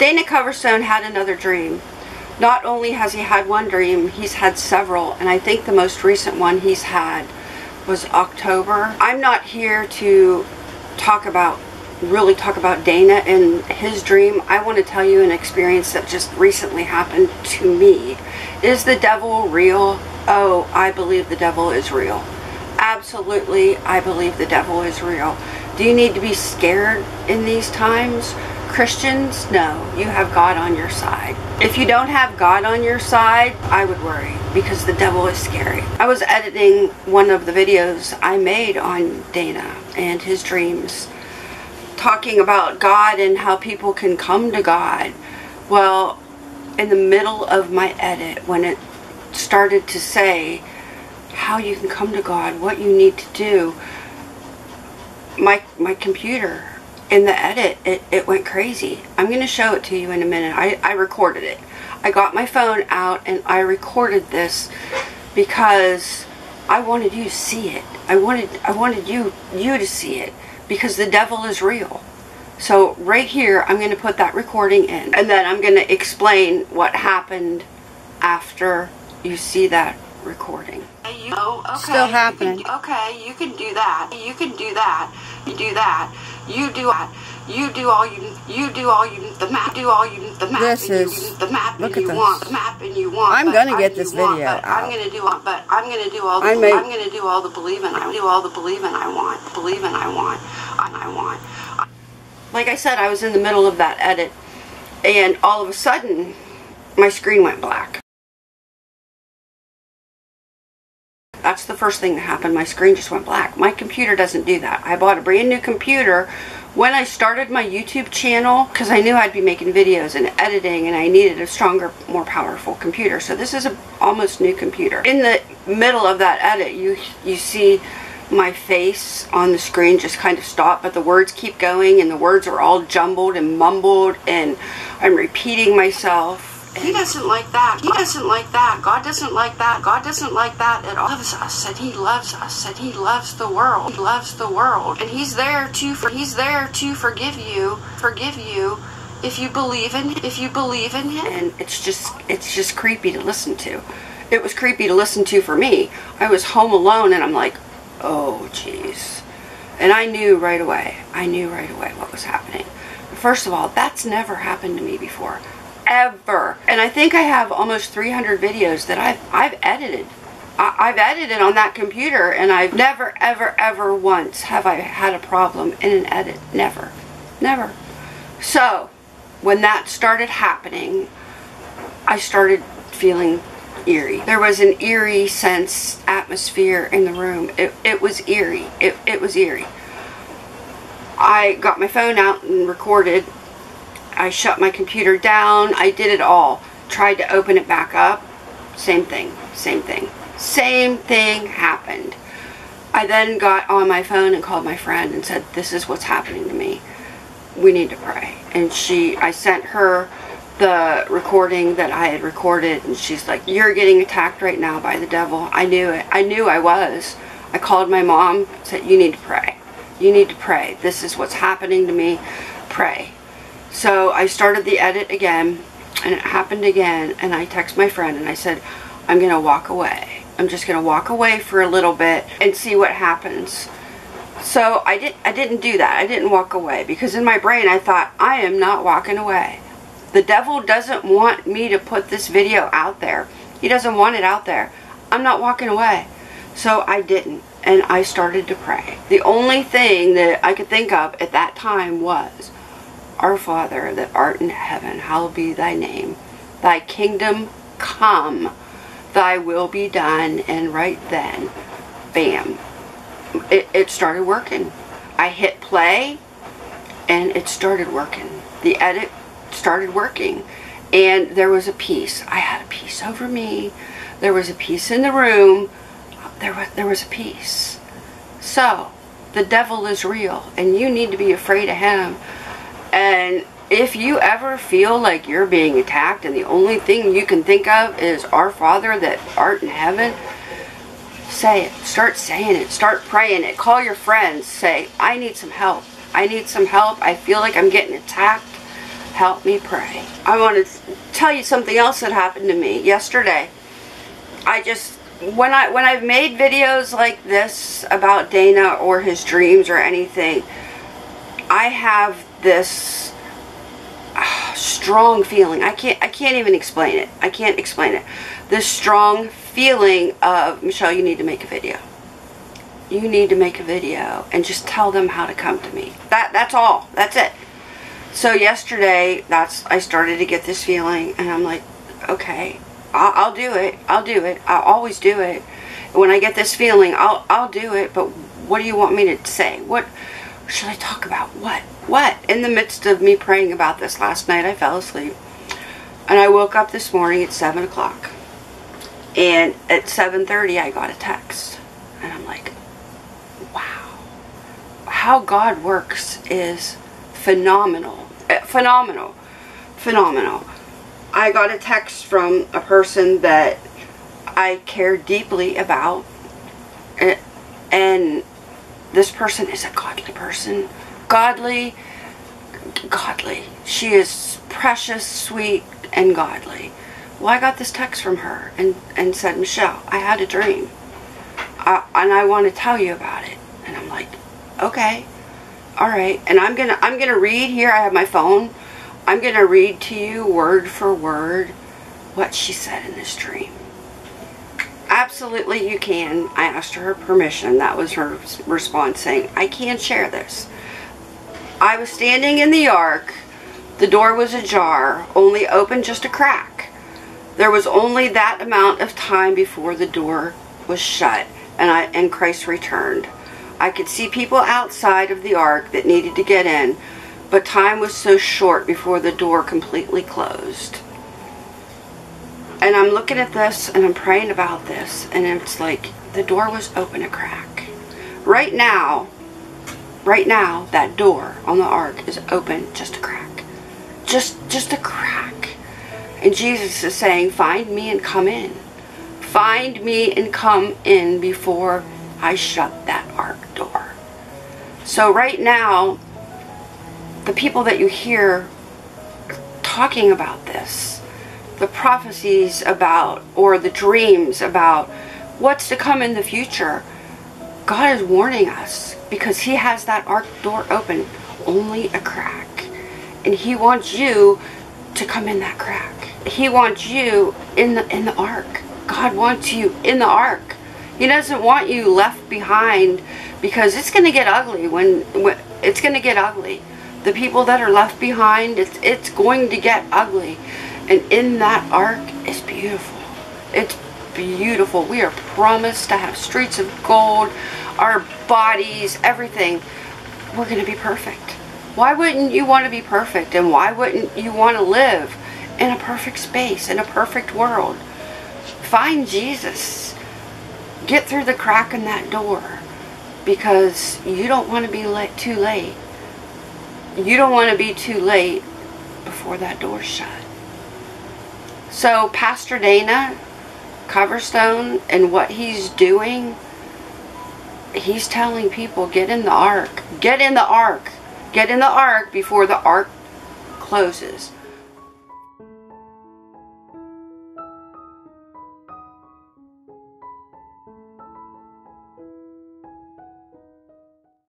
Dana Coverstone had another dream. Not only has he had one dream, he's had several, and I think the most recent one he's had was October. I'm not here to talk about really talk about Dana and his dream. I want to tell you an experience that just recently happened to me. Is the devil real? Oh, I believe the devil is real. Absolutely, I believe the devil is real. Do you need to be scared in these times? Christians, no, you have God on your side. If you don't have God on your side, I would worry because the devil is scary. I was editing one of the videos I made on Dana and his dreams, talking about God and how people can come to God. Well, in the middle of my edit, when it started to say how you can come to God, what you need to do, my, my computer in the edit, it, it went crazy. I'm going to show it to you in a minute. I, I recorded it. I got my phone out and I recorded this because I wanted you to see it. I wanted I wanted you you to see it because the devil is real. So right here I'm going to put that recording in and then I'm going to explain what happened after you see that recording. You, oh, okay. Still happening. Okay, you can do that. You can do that. You do that. You do that. You do all you you do all you the map do all you the map this and is, you, the map look and at you this. want the map and you want. I'm gonna get this want, video out. I'm gonna do all, but I'm gonna do all the I I may- I'm gonna do all the believing. I do all the believing I want. Believing I want. I, I want. Like I said, I was in the middle of that edit, and all of a sudden, my screen went black. That's the first thing that happened. My screen just went black. My computer doesn't do that. I bought a brand new computer when I started my YouTube channel because I knew I'd be making videos and editing and I needed a stronger, more powerful computer. So this is a almost new computer. In the middle of that edit, you you see my face on the screen just kind of stop, but the words keep going and the words are all jumbled and mumbled and I'm repeating myself. He doesn't like that. He doesn't like that. God doesn't like that. God doesn't like that at all. He loves us and he loves us and he loves the world. He loves the world. And he's there to for he's there to forgive you. Forgive you if you believe in if you believe in him. And it's just it's just creepy to listen to. It was creepy to listen to for me. I was home alone and I'm like, "Oh jeez." And I knew right away. I knew right away what was happening. First of all, that's never happened to me before. Ever. And I think I have almost 300 videos that I've, I've edited. I, I've edited on that computer and I've never, ever, ever once have I had a problem in an edit. Never. Never. So, when that started happening, I started feeling eerie. There was an eerie sense, atmosphere in the room. It, it was eerie. It, it was eerie. I got my phone out and recorded. I shut my computer down. I did it all. Tried to open it back up. Same thing. Same thing. Same thing happened. I then got on my phone and called my friend and said, This is what's happening to me. We need to pray. And she, I sent her the recording that I had recorded, and she's like, You're getting attacked right now by the devil. I knew it. I knew I was. I called my mom, said, You need to pray. You need to pray. This is what's happening to me. Pray. So I started the edit again, and it happened again, and I text my friend and I said, I'm going to walk away. I'm just going to walk away for a little bit and see what happens. So I didn't I didn't do that. I didn't walk away because in my brain I thought I am not walking away. The devil doesn't want me to put this video out there. He doesn't want it out there. I'm not walking away. So I didn't and I started to pray. The only thing that I could think of at that time was our Father that art in heaven, hallowed be thy name. Thy kingdom come, thy will be done, and right then, bam, it, it started working. I hit play, and it started working. The edit started working, and there was a peace. I had a peace over me. There was a peace in the room. There was, there was a peace. So, the devil is real, and you need to be afraid of him. And if you ever feel like you're being attacked and the only thing you can think of is our Father that art in heaven, say it. Start saying it. Start praying it. Call your friends. Say, I need some help. I need some help. I feel like I'm getting attacked. help me pray. I want to tell you something else that happened to me yesterday. I just when I when I've made videos like this about Dana or his dreams or anything, I have this uh, strong feeling. I can't I can't even explain it. I can't explain it. This strong feeling of Michelle, you need to make a video. You need to make a video and just tell them how to come to me. That that's all. That's it. So yesterday, that's I started to get this feeling, and I'm like, okay, I'll, I'll do it. I'll do it. I'll always do it. When I get this feeling, I'll I'll do it. But what do you want me to say? What should I talk about? What? What? In the midst of me praying about this last night, I fell asleep, and I woke up this morning at seven o'clock, and at seven thirty, I got a text, and I'm like, wow, how God works is phenomenal, uh, phenomenal, phenomenal. I got a text from a person that I care deeply about. And this person is a godly person. Godly, godly. She is precious, sweet, and godly. Well, I got this text from her and, and said, Michelle, I had a dream. And I want to tell you about it. And I'm like, okay, all right. And I'm going to, I'm to read here. I have my phone. I'm going to read to you word for word what she said in this dream. Absolutely you can. I asked her permission. That was her response saying, I can't share this. I was standing in the ark. The door was ajar, only open just a crack. There was only that amount of time before the door was shut and I and Christ returned. I could see people outside of the ark that needed to get in, but time was so short before the door completely closed. And I'm looking at this and I'm praying about this and it's like the door was open a crack. Right now, right now, that door on the ark is open just a crack. Just, just a crack. And Jesus is saying, find me and come in. Find me and come in before I shut that ark door. So right now, the people that you hear talking about this, the prophecies about, or the dreams about what's to come in the future, God is warning us because He has that ark door open, only a crack. And He wants you to come in that crack. He wants you in the in the ark. God wants you in the ark. He doesn't want you left behind because it's going to get ugly when, when it's going to get ugly the people that are left behind, it's, it's going to get ugly. And in that ark is beautiful. It's beautiful. We are promised to have streets of gold, our bodies, everything. We're going to be perfect. Why wouldn't you want to be perfect? And why wouldn't you want to live in a perfect space, in a perfect world? Find Jesus. Get through the crack in that door because you don't want to be late, too late you don't want to be too late before that door's shut. So Pastor Dana Coverstone and what he's doing, he's telling people, get in the ark. Get in the ark. Get in the ark before the ark closes.